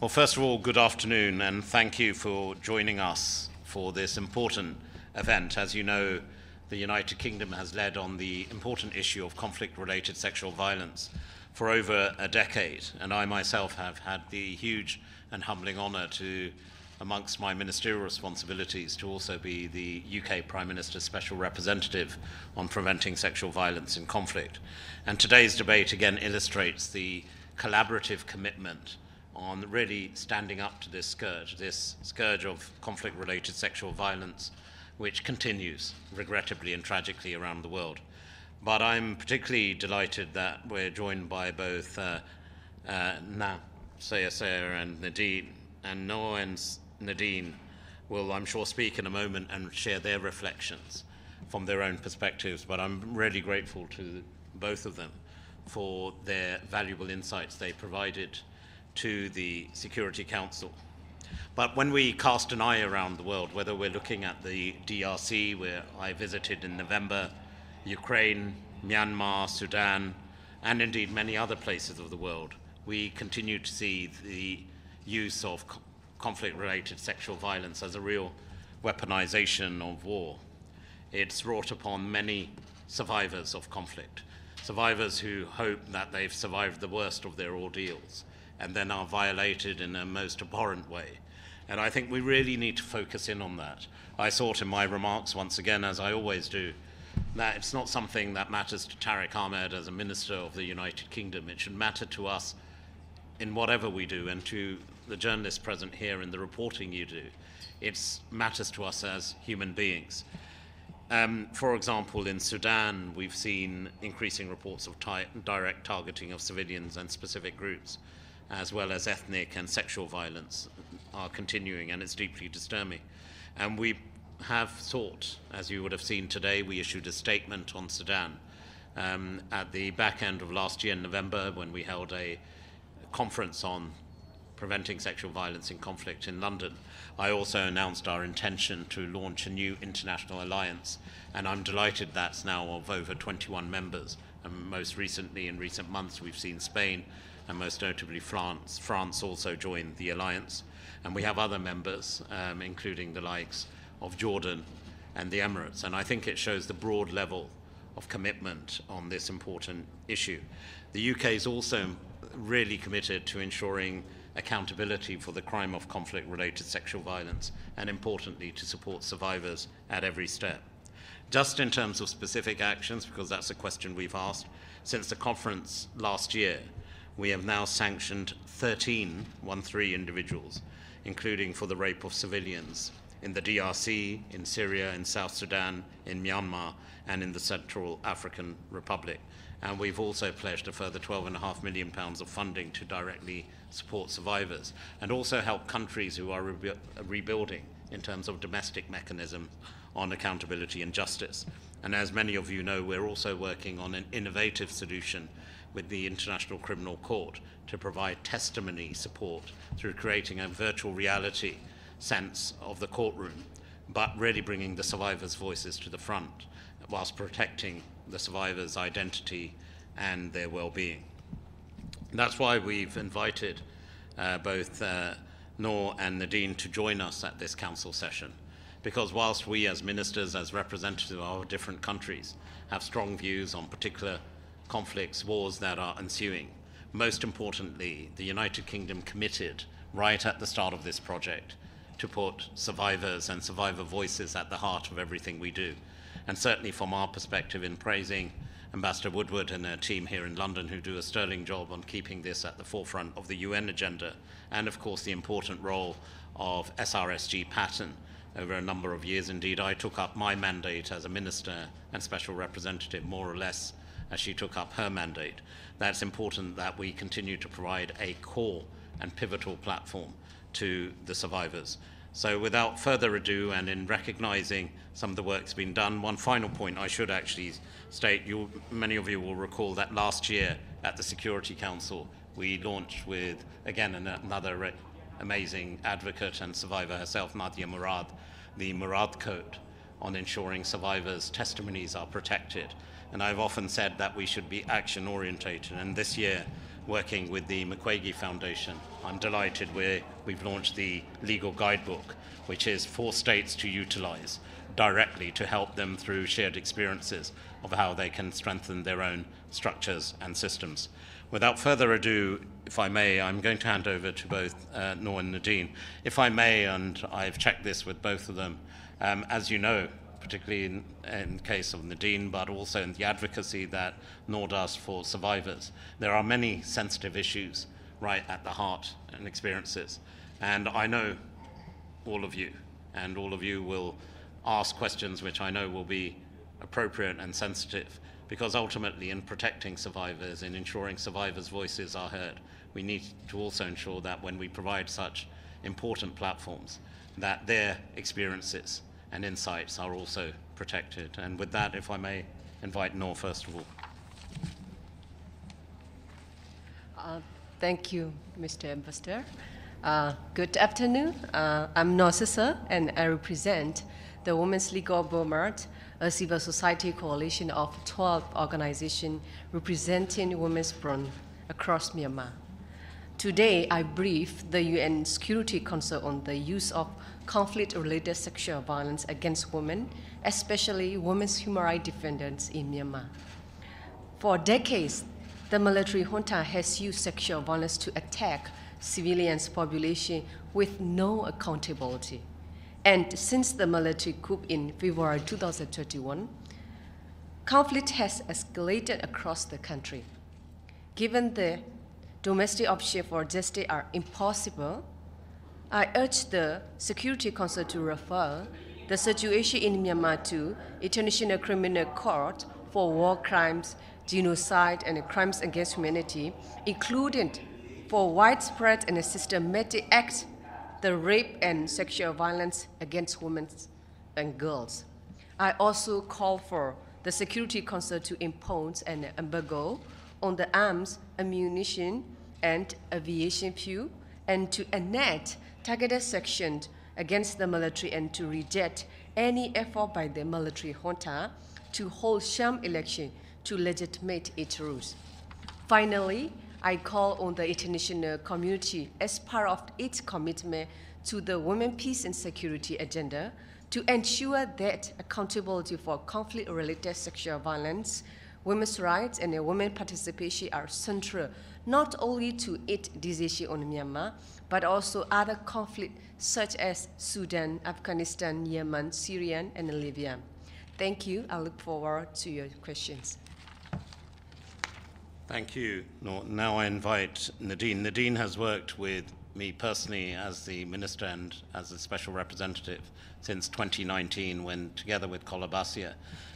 Well, first of all, good afternoon, and thank you for joining us for this important event. As you know, the United Kingdom has led on the important issue of conflict related sexual violence for over a decade, and I myself have had the huge and humbling honour to, amongst my ministerial responsibilities, to also be the UK Prime Minister's Special Representative on preventing sexual violence in conflict. And today's debate again illustrates the collaborative commitment on really standing up to this scourge, this scourge of conflict related sexual violence, which continues regrettably and tragically around the world. But I'm particularly delighted that we're joined by both uh, uh, Na and Nadine, and Noah and Nadine will, I'm sure, speak in a moment and share their reflections from their own perspectives. But I'm really grateful to both of them for their valuable insights they provided to the Security Council. But when we cast an eye around the world, whether we're looking at the DRC, where I visited in November, Ukraine, Myanmar, Sudan, and indeed many other places of the world, we continue to see the use of co- conflict related sexual violence as a real weaponization of war. It's wrought upon many survivors of conflict, survivors who hope that they've survived the worst of their ordeals and then are violated in a most abhorrent way. And I think we really need to focus in on that. I thought in my remarks, once again, as I always do, that it's not something that matters to Tariq Ahmad as a minister of the United Kingdom. It should matter to us in whatever we do and to the journalists present here in the reporting you do. It matters to us as human beings. Um, for example, in Sudan, we've seen increasing reports of direct targeting of civilians and specific groups as well as ethnic and sexual violence, are continuing, and it's deeply disturbing. And we have sought, as you would have seen today, we issued a statement on Sudan um, at the back end of last year in November when we held a conference on preventing sexual violence in conflict in London. I also announced our intention to launch a new international alliance, and I'm delighted that's now of over 21 members. And most recently, in recent months, we've seen Spain and most notably France. France also joined the alliance, and we have other members, um, including the likes of Jordan and the Emirates. And I think it shows the broad level of commitment on this important issue. The UK is also really committed to ensuring accountability for the crime of conflict related sexual violence and importantly to support survivors at every step. Just in terms of specific actions, because that's a question we've asked, since the conference last year, we have now sanctioned 13, one three individuals, including for the rape of civilians in the DRC, in Syria, in South Sudan, in Myanmar, and in the Central African Republic. And we've also pledged a further 12.5 million pounds of funding to directly support survivors and also help countries who are rebu- rebuilding in terms of domestic mechanisms on accountability and justice. And as many of you know, we're also working on an innovative solution with the International Criminal Court to provide testimony support through creating a virtual reality sense of the courtroom, but really bringing the survivors' voices to the front whilst protecting the survivors' identity and their well being. That's why we've invited uh, both uh, Noor and Nadine to join us at this council session. Because whilst we, as ministers, as representatives of our different countries, have strong views on particular conflicts, wars that are ensuing. Most importantly, the United Kingdom committed right at the start of this project to put survivors and survivor voices at the heart of everything we do. And certainly from our perspective in praising Ambassador Woodward and her team here in London who do a sterling job on keeping this at the forefront of the UN agenda, and of course the important role of SRSG Patten over a number of years. Indeed, I took up my mandate as a minister and special representative more or less as she took up her mandate. That's important that we continue to provide a core and pivotal platform to the survivors. So, without further ado, and in recognizing some of the work that's been done, one final point I should actually state you, many of you will recall that last year at the Security Council, we launched with, again, another amazing advocate and survivor herself, Nadia Murad, the Murad Code on ensuring survivors' testimonies are protected. And I've often said that we should be action orientated. And this year, working with the Mukwege Foundation. I'm delighted we we've launched the legal guidebook, which is for states to utilize directly to help them through shared experiences of how they can strengthen their own structures and systems. Without further ado, if I may, I'm going to hand over to both uh, Noor and Nadine. If I may, and I've checked this with both of them, um, as you know, particularly in, in case of Nadine, but also in the advocacy that Noor does for survivors, there are many sensitive issues right at the heart and experiences. And I know all of you, and all of you will ask questions which I know will be appropriate and sensitive because ultimately in protecting survivors and ensuring survivors' voices are heard, we need to also ensure that when we provide such important platforms, that their experiences and insights are also protected. And with that, if I may invite Noor first of all. Uh, thank you, Mr. Ambassador. Uh, good afternoon. Uh, I'm Noor and I represent the Women's League of Burma a civil society coalition of 12 organizations representing women's born across Myanmar. Today, I brief the UN Security Council on the use of conflict-related sexual violence against women, especially women's human rights defenders in Myanmar. For decades, the military junta has used sexual violence to attack civilians' population with no accountability. And since the military coup in February 2021, conflict has escalated across the country. Given the domestic options for justice are impossible, I urge the Security Council to refer the situation in Myanmar to International Criminal Court for war crimes, genocide, and crimes against humanity, including for widespread and systematic acts the rape and sexual violence against women and girls. I also call for the Security Council to impose an embargo on the arms, ammunition, and aviation fuel, and to enact targeted sanctions against the military and to reject any effort by the military junta to hold sham election to legitimate its rules. Finally, I call on the international community as part of its commitment to the Women, Peace and Security agenda to ensure that accountability for conflict-related sexual violence, women's rights, and women participation are central not only to its decision on Myanmar, but also other conflicts such as Sudan, Afghanistan, Yemen, Syria, and Libya. Thank you. I look forward to your questions. Thank you. Now I invite Nadine. Nadine has worked with me personally as the minister and as a special representative since 2019 when together with Kolbassia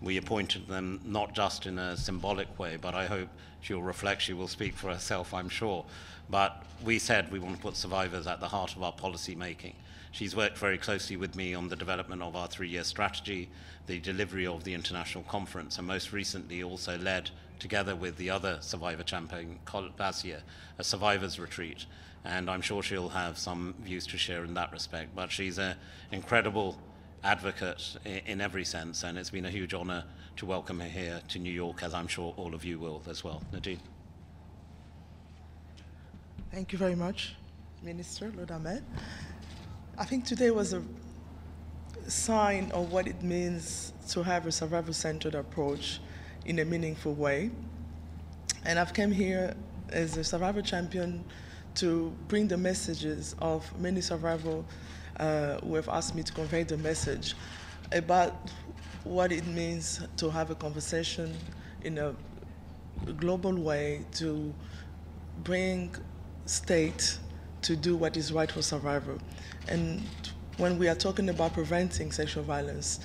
we appointed them not just in a symbolic way but I hope she'll reflect she will speak for herself I'm sure but we said we want to put survivors at the heart of our policy making she's worked very closely with me on the development of our three-year strategy the delivery of the international conference and most recently also led together with the other survivor champion, Kolbassia, a survivors retreat. And I'm sure she'll have some views to share in that respect. But she's an incredible advocate in, every sense, and it's been a huge honor to welcome her here to New York, as I'm sure all of you will as well. Nadine. Thank you very much, Minister Lord. I think today was a sign of what it means to have a survivor-centered approach in a meaningful way. And I've come here as a survivor champion to bring the messages of many survivors uh, who have asked me to convey the message about what it means to have a conversation in a global way to bring state to do what is right for survivor. And when we are talking about preventing sexual violence,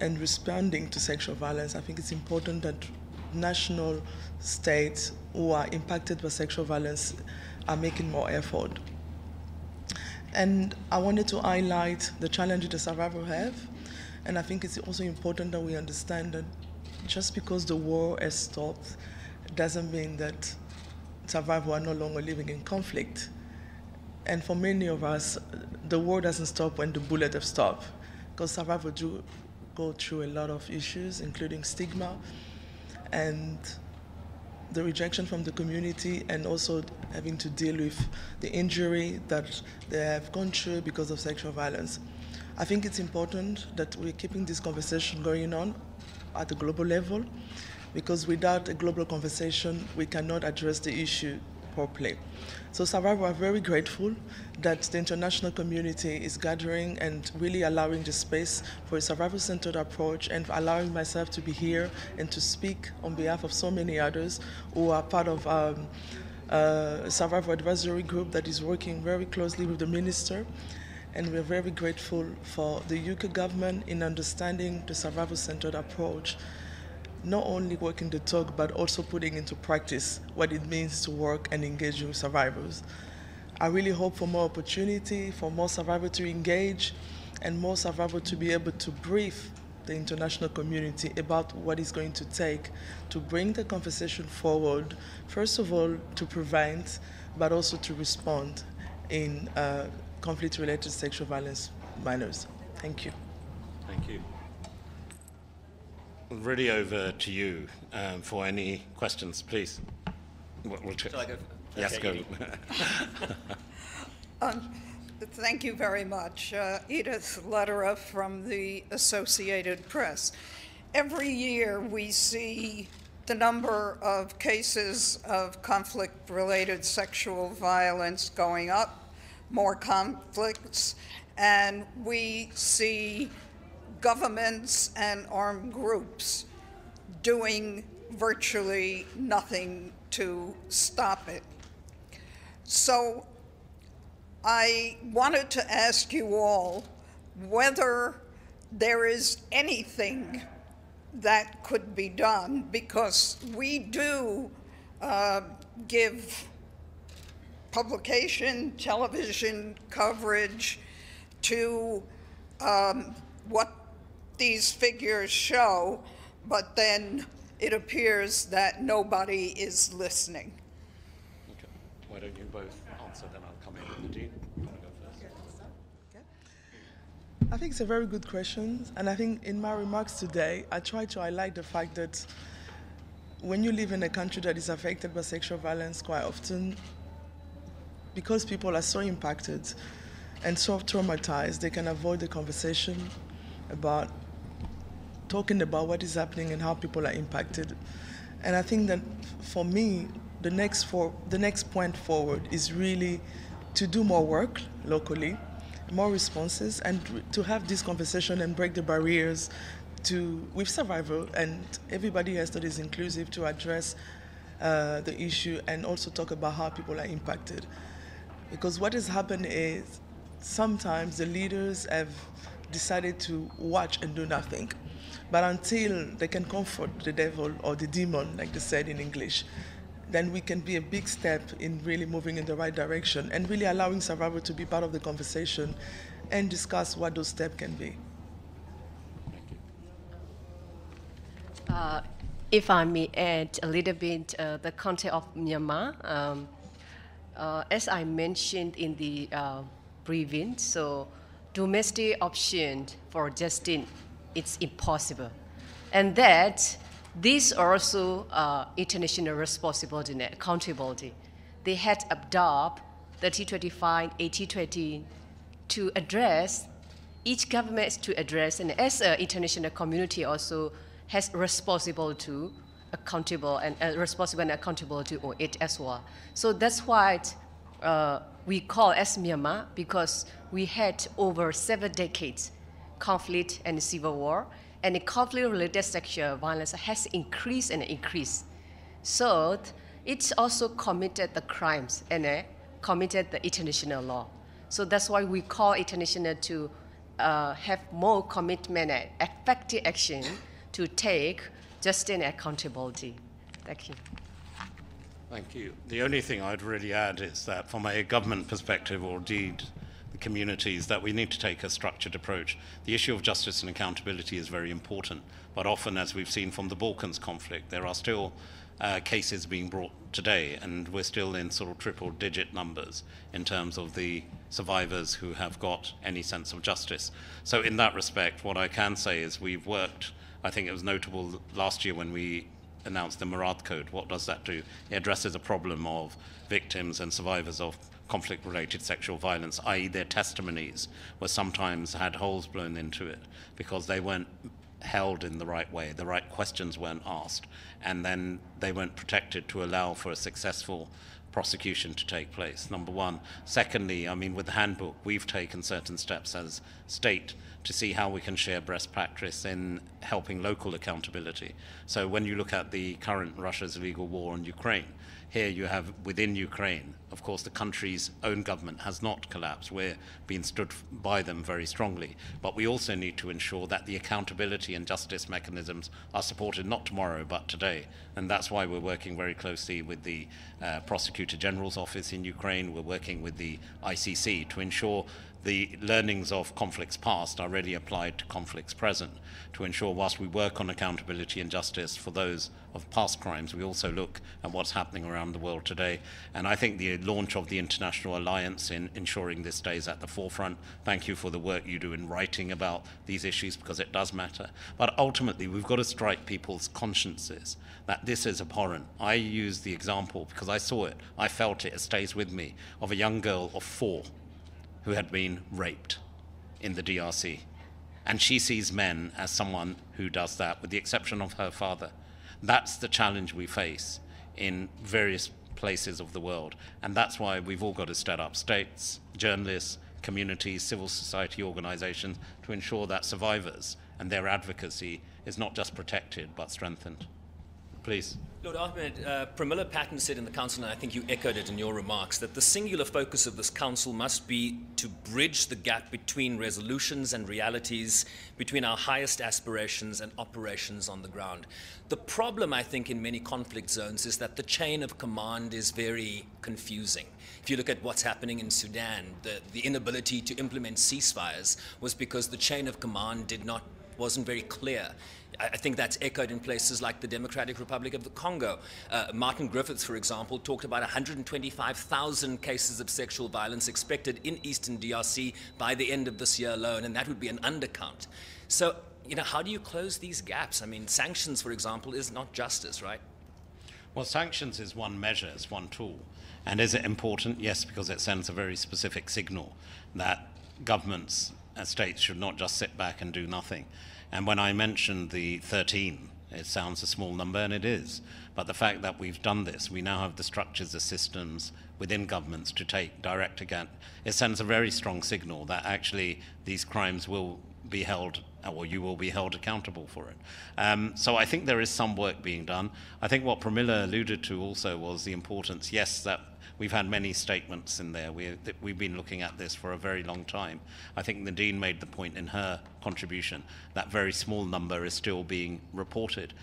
and responding to sexual violence, I think it's important that national states who are impacted by sexual violence are making more effort. And I wanted to highlight the challenges the survivors have. And I think it's also important that we understand that just because the war has stopped doesn't mean that survivors are no longer living in conflict. And for many of us, the war doesn't stop when the bullet have stopped, because survivors do through a lot of issues, including stigma. And the rejection from the community and also having to deal with the injury that they have gone through because of sexual violence. I think it's important that we're keeping this conversation going on at the global level because without a global conversation, we cannot address the issue properly. So Survivor are very grateful that the international community is gathering and really allowing the space for a survival-centered approach and allowing myself to be here and to speak on behalf of so many others who are part of um, uh, a survivor advisory group that is working very closely with the minister and we're very grateful for the UK government in understanding the survival-centered approach not only working the talk, but also putting into practice what it means to work and engage with survivors. I really hope for more opportunity, for more survivors to engage, and more survivors to be able to brief the international community about what it's going to take to bring the conversation forward, first of all, to prevent, but also to respond in uh, conflict-related sexual violence manners. Thank you. Thank you. Really over to you um, for any questions, please. We'll, we'll Shall I go? Yes, Okay, go. Um, Thank you very much. Uh, Edith Lederer from the Associated Press. Every year, we see the number of cases of conflict-related sexual violence going up, more conflicts, and we see governments and armed groups doing virtually nothing to stop it. So I wanted to ask you all whether there is anything that could be done because we do uh, give publication, television coverage to um, what these figures show, but then it appears that nobody is listening. Okay. Why don't you both answer, then I'll come in. Nadine, you want to go first? I think it's a very good question, and I think in my remarks today, I try to highlight the fact that when you live in a country that is affected by sexual violence quite often, because people are so impacted and so traumatized, they can avoid the conversation about talking about what is happening and how people are impacted. And I think that for me, the next for the next point forward is really to do more work locally, more responses, and to have this conversation and break the barriers to with survival and everybody else that is inclusive to address uh, the issue and also talk about how people are impacted. Because what has happened is sometimes the leaders have decided to watch and do nothing. But until they can comfort the devil or the demon, like they said in English, then we can be a big step in really moving in the right direction and really allowing survivors to be part of the conversation and discuss what those steps can be. Uh, if I may add a little bit uh, the context of Myanmar, um, uh, as I mentioned in the uh, briefing, so domestic option for justice it's impossible, and that this also uh, international responsibility and accountability. They had adopt the T25, AT20 to address each government to address, and as an international community also has responsible to accountable and uh, responsible and accountability on it as well. So that's why uh, we call as Myanmar because we had over seven decades conflict and civil war, and the conflict-related sexual violence has increased and increased. So it's also committed the crimes and uh, committed the international law. So that's why we call international to uh, have more commitment and effective action to take justice and accountability. Thank you. Thank you. The only thing I'd really add is that from a government perspective, or indeed the communities, that we need to take a structured approach. The issue of justice and accountability is very important, but often, as we've seen from the Balkans conflict, there are still uh, cases being brought today, and we're still in sort of triple digit numbers in terms of the survivors who have got any sense of justice. So, in that respect, what I can say is we've worked, I think it was notable last year when we announced the Murad Code. What does that do? It addresses a problem of victims and survivors of conflict related sexual violence, i.e., their testimonies were sometimes had holes blown into it because they weren't held in the right way, the right questions weren't asked, and then they weren't protected to allow for a successful prosecution to take place, number one. Secondly, I mean, with the handbook, we've taken certain steps as state to see how we can share best practice in helping local accountability. So when you look at the current Russia's illegal war on Ukraine, here you have within Ukraine, of course, the country's own government has not collapsed. We're being stood by them very strongly. But we also need to ensure that the accountability and justice mechanisms are supported not tomorrow, but today. And that's why we're working very closely with the uh, Prosecutor General's office in Ukraine. We're working with the ICC to ensure the learnings of conflicts past are really applied to conflicts present to ensure whilst we work on accountability and justice for those of past crimes, we also look at what's happening around the world today. And I think the launch of the International Alliance in ensuring this stays at the forefront. Thank you for the work you do in writing about these issues because it does matter. But ultimately, we've got to strike people's consciences that this is abhorrent. I use the example because I saw it, I felt it, it stays with me, of a young girl of four who had been raped in the DRC. And she sees men as someone who does that, with the exception of her father. That's the challenge we face in various places of the world. And that's why we've all got to stand up states, journalists, communities, civil society organizations to ensure that survivors and their advocacy is not just protected but strengthened. Please. Lord Ahmad, uh, Pramila Patten said in the Council, and I think you echoed it in your remarks, that the singular focus of this Council must be to bridge the gap between resolutions and realities, between our highest aspirations and operations on the ground. The problem, I think, in many conflict zones is that the chain of command is very confusing. If you look at what's happening in Sudan, the, the inability to implement ceasefires was because the chain of command did not wasn't very clear. I think that's echoed in places like the Democratic Republic of the Congo. Uh, Martin Griffiths, for example, talked about 125,000 cases of sexual violence expected in Eastern DRC by the end of this year alone, and that would be an undercount. So, you know, how do you close these gaps? I mean, sanctions, for example, is not justice, right? Well, sanctions is one measure, it's one tool. And is it important? Yes, because it sends a very specific signal that governments states should not just sit back and do nothing. And when I mentioned the 13, it sounds a small number, and it is. But the fact that we've done this, we now have the structures, the systems within governments to take direct again, it sends a very strong signal that actually these crimes will be held, or you will be held accountable for it. Um, so I think there is some work being done. I think what Pramila alluded to also was the importance, yes, that We've had many statements in there. We, we've been looking at this for a very long time. I think Nadine made the point in her contribution that very small number is still being reported.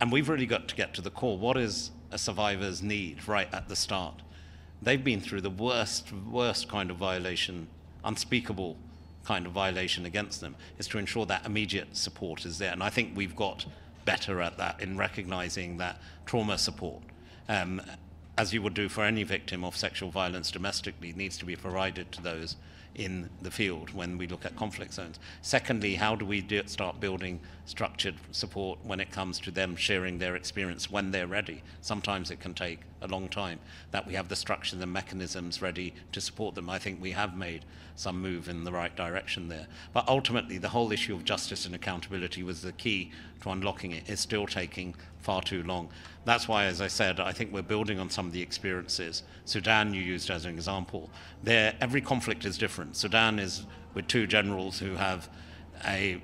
And we've really got to get to the core. What is a survivor's need right at the start? They've been through the worst, worst kind of violation, unspeakable kind of violation against them, is to ensure that immediate support is there. And I think we've got better at that in recognizing that trauma support um, as you would do for any victim of sexual violence domestically, needs to be provided to those in the field when we look at conflict zones. Secondly, how do we do, start building structured support when it comes to them sharing their experience when they're ready? Sometimes it can take a long time that we have the structures and mechanisms ready to support them. I think we have made some move in the right direction there. But ultimately, the whole issue of justice and accountability was the key to unlocking it. It's still taking far too long. That's why, as I said, I think we're building on some of the experiences. Sudan, you used as an example. There, every conflict is different. Sudan is with two generals who have a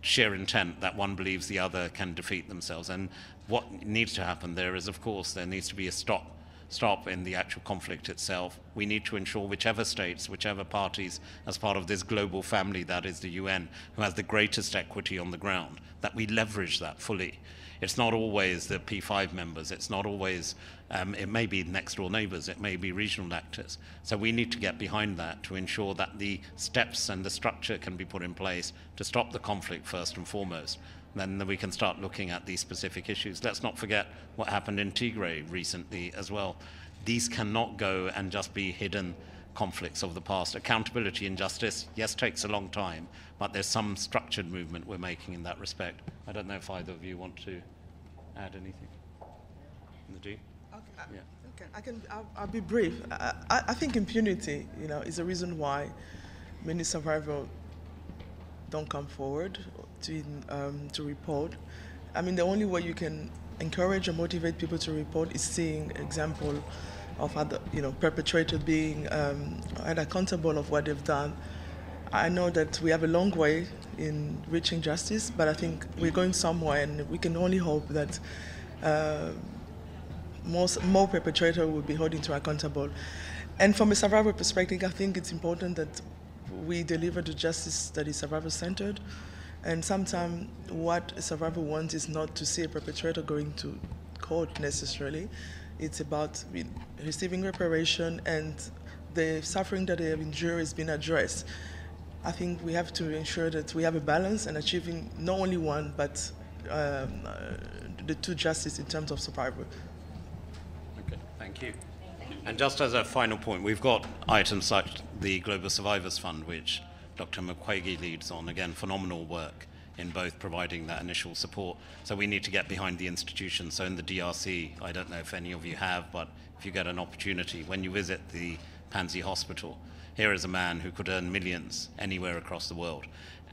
sheer intent that one believes the other can defeat themselves. And what needs to happen there is, of course, there needs to be a stop stop in the actual conflict itself. We need to ensure whichever states, whichever parties, as part of this global family that is the UN, who has the greatest equity on the ground, that we leverage that fully. It's not always the P5 members, it's not always, um, it may be next door neighbors, it may be regional actors. So we need to get behind that to ensure that the steps and the structure can be put in place to stop the conflict first and foremost. Then we can start looking at these specific issues. Let's not forget what happened in Tigray recently as well. These cannot go and just be hidden conflicts of the past. Accountability and justice, yes, takes a long time, but there's some structured movement we're making in that respect. I don't know if either of you want to add anything? Nadeem? Okay, uh, Yeah. okay. I can. I'll, I'll be brief. I, I, I think impunity, you know, is the reason why many survivors don't come forward to um, to report. I mean, the only way you can encourage or motivate people to report is seeing example of other, you know, perpetrators being um, held accountable of what they've done. I know that we have a long way in reaching justice, but I think we're going somewhere, and we can only hope that. Uh, most, more perpetrators will be held to accountable. And from a survivor perspective, I think it's important that we deliver the justice that is survivor centered. And sometimes what a survivor wants is not to see a perpetrator going to court necessarily. It's about receiving reparation and the suffering that they have endured is being addressed. I think we have to ensure that we have a balance and achieving not only one, but um, uh, the two justice in terms of survivor. Okay, thank you. And just as a final point, we've got items like the Global Survivors Fund, which Dr. Mukwege leads on. Again, phenomenal work in both providing that initial support. So we need to get behind the institution. So in the DRC, I don't know if any of you have, but if you get an opportunity, when you visit the Panzi Hospital, here is a man who could earn millions anywhere across the world.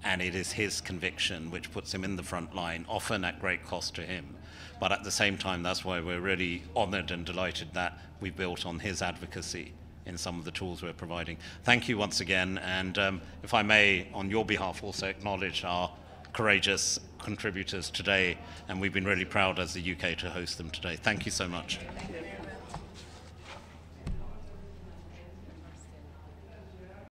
And it is his conviction which puts him in the front line, often at great cost to him. But at the same time, that's why we're really honored and delighted that we built on his advocacy in some of the tools we're providing. Thank you once again. And um, if I may, on your behalf, also acknowledge our courageous contributors today. And we've been really proud as the UK to host them today. Thank you so much.